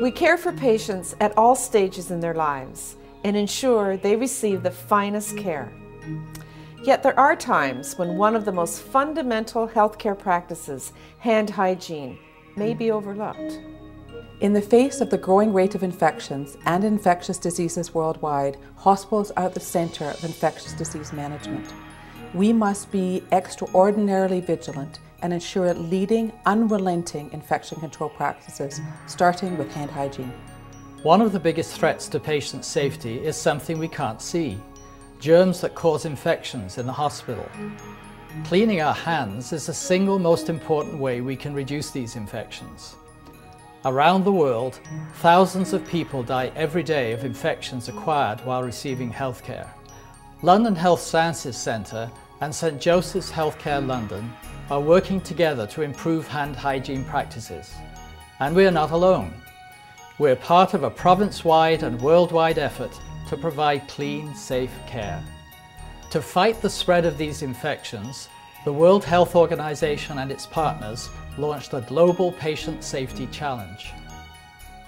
We care for patients at all stages in their lives and ensure they receive the finest care. Yet there are times when one of the most fundamental healthcare practices, hand hygiene, may be overlooked. In the face of the growing rate of infections and infectious diseases worldwide, hospitals are at the center of infectious disease management. We must be extraordinarily vigilant and ensure leading, unrelenting infection control practices, starting with hand hygiene. One of the biggest threats to patient safety is something we can't see germs that cause infections in the hospital. Cleaning our hands is the single most important way we can reduce these infections. Around the world, thousands of people die every day of infections acquired while receiving healthcare. London Health Sciences Centre and St Joseph's Healthcare London are working together to improve hand hygiene practices. And we are not alone. We're part of a province-wide and worldwide effort to provide clean, safe care. To fight the spread of these infections, the World Health Organization and its partners launched a Global Patient Safety Challenge.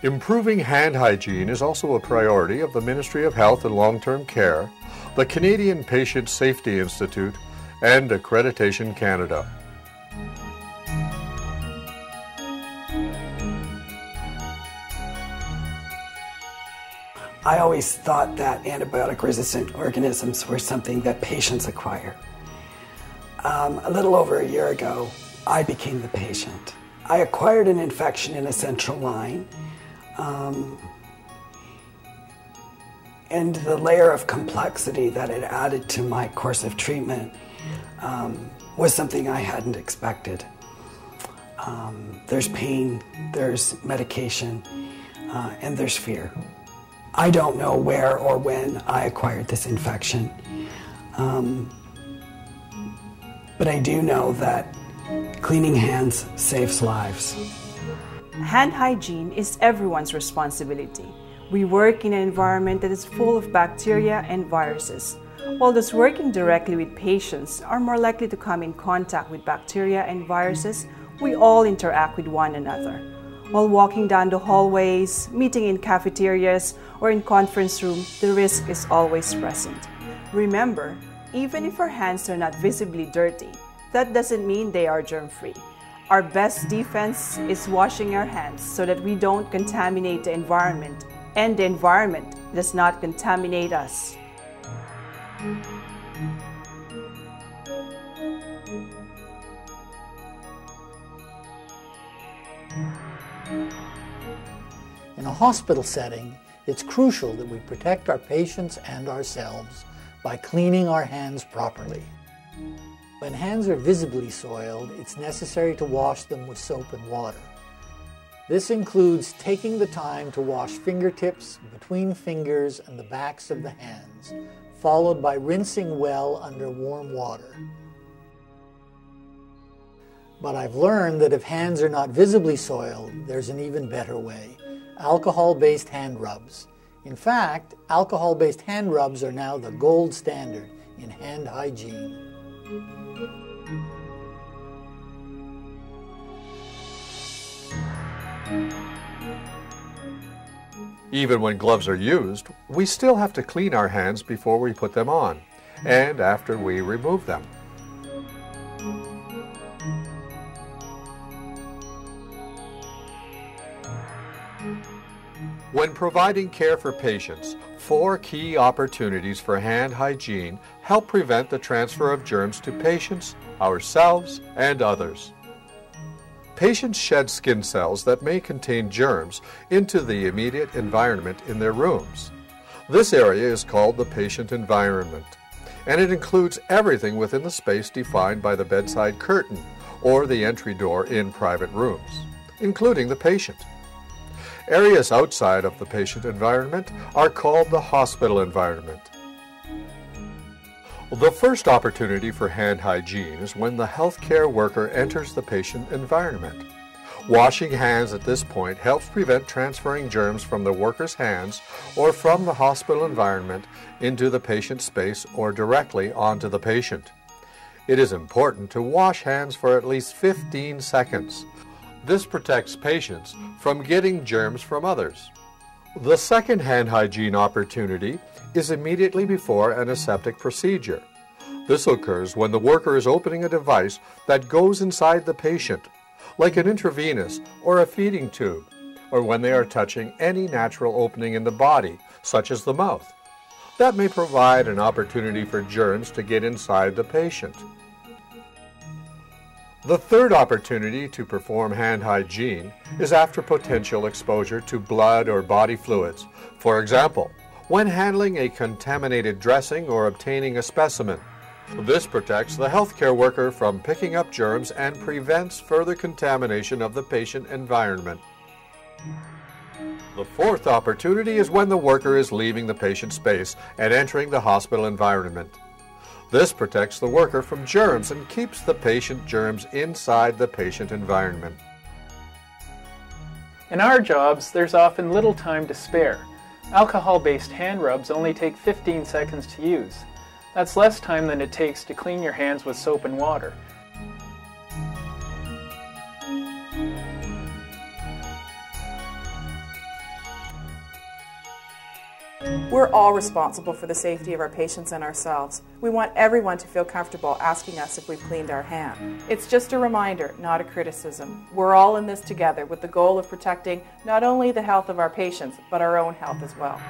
Improving hand hygiene is also a priority of the Ministry of Health and Long-Term Care, the Canadian Patient Safety Institute, and Accreditation Canada. I always thought that antibiotic resistant organisms were something that patients acquire. Um, a little over a year ago, I became the patient. I acquired an infection in a central line. Um, and the layer of complexity that it added to my course of treatment um, was something I hadn't expected. Um, there's pain, there's medication, uh, and there's fear. I don't know where or when I acquired this infection. Um, but I do know that cleaning hands saves lives. Hand hygiene is everyone's responsibility. We work in an environment that is full of bacteria and viruses. While those working directly with patients are more likely to come in contact with bacteria and viruses, we all interact with one another while walking down the hallways, meeting in cafeterias, or in conference room, the risk is always present. Remember, even if our hands are not visibly dirty, that doesn't mean they are germ-free. Our best defense is washing our hands so that we don't contaminate the environment and the environment does not contaminate us. In a hospital setting, it's crucial that we protect our patients and ourselves by cleaning our hands properly. When hands are visibly soiled, it's necessary to wash them with soap and water. This includes taking the time to wash fingertips, between fingers, and the backs of the hands, followed by rinsing well under warm water. But I've learned that if hands are not visibly soiled, there's an even better way alcohol-based hand rubs. In fact, alcohol-based hand rubs are now the gold standard in hand hygiene. Even when gloves are used, we still have to clean our hands before we put them on and after we remove them. When providing care for patients, four key opportunities for hand hygiene help prevent the transfer of germs to patients, ourselves, and others. Patients shed skin cells that may contain germs into the immediate environment in their rooms. This area is called the patient environment, and it includes everything within the space defined by the bedside curtain or the entry door in private rooms, including the patient. Areas outside of the patient environment are called the hospital environment. The first opportunity for hand hygiene is when the healthcare worker enters the patient environment. Washing hands at this point helps prevent transferring germs from the worker's hands or from the hospital environment into the patient space or directly onto the patient. It is important to wash hands for at least 15 seconds. This protects patients from getting germs from others. The second hand hygiene opportunity is immediately before an aseptic procedure. This occurs when the worker is opening a device that goes inside the patient like an intravenous or a feeding tube, or when they are touching any natural opening in the body, such as the mouth. That may provide an opportunity for germs to get inside the patient. The third opportunity to perform hand hygiene is after potential exposure to blood or body fluids. For example, when handling a contaminated dressing or obtaining a specimen. This protects the healthcare worker from picking up germs and prevents further contamination of the patient environment. The fourth opportunity is when the worker is leaving the patient space and entering the hospital environment. This protects the worker from germs and keeps the patient germs inside the patient environment. In our jobs, there's often little time to spare. Alcohol-based hand rubs only take 15 seconds to use. That's less time than it takes to clean your hands with soap and water. We're all responsible for the safety of our patients and ourselves. We want everyone to feel comfortable asking us if we've cleaned our hand. It's just a reminder, not a criticism. We're all in this together with the goal of protecting not only the health of our patients, but our own health as well.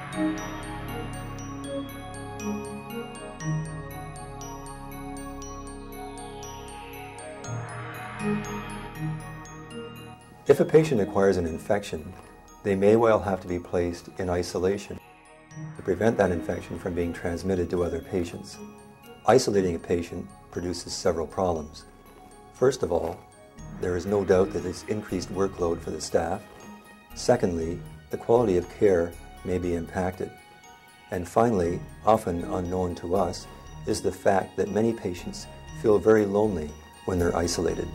If a patient acquires an infection, they may well have to be placed in isolation prevent that infection from being transmitted to other patients. Isolating a patient produces several problems. First of all, there is no doubt that it's increased workload for the staff. Secondly, the quality of care may be impacted. And finally, often unknown to us, is the fact that many patients feel very lonely when they're isolated.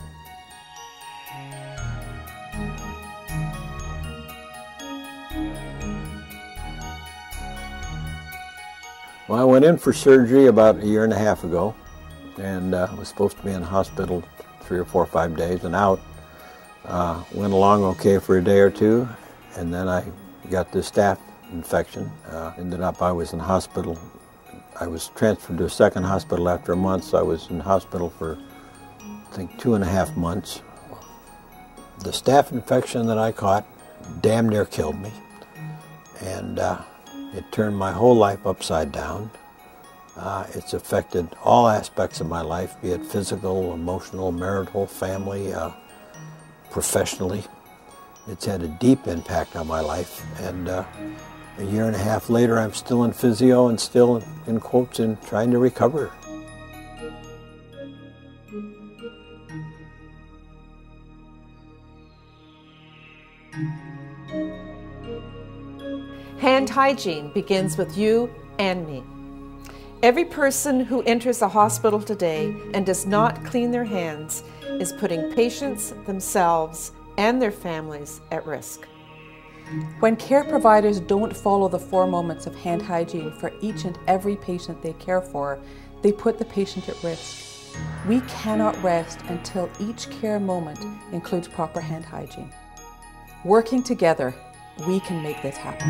Well, I went in for surgery about a year and a half ago and uh, was supposed to be in hospital three or four or five days and out. Uh, went along okay for a day or two and then I got this staph infection. Uh, ended up I was in hospital. I was transferred to a second hospital after a month, so I was in hospital for I think two and a half months. The staph infection that I caught damn near killed me. And uh, it turned my whole life upside down. Uh, it's affected all aspects of my life, be it physical, emotional, marital, family, uh, professionally. It's had a deep impact on my life. And uh, a year and a half later, I'm still in physio and still, in quotes, in trying to recover. Hand hygiene begins with you and me. Every person who enters a hospital today and does not clean their hands is putting patients, themselves, and their families at risk. When care providers don't follow the four moments of hand hygiene for each and every patient they care for, they put the patient at risk. We cannot rest until each care moment includes proper hand hygiene. Working together, we can make this happen.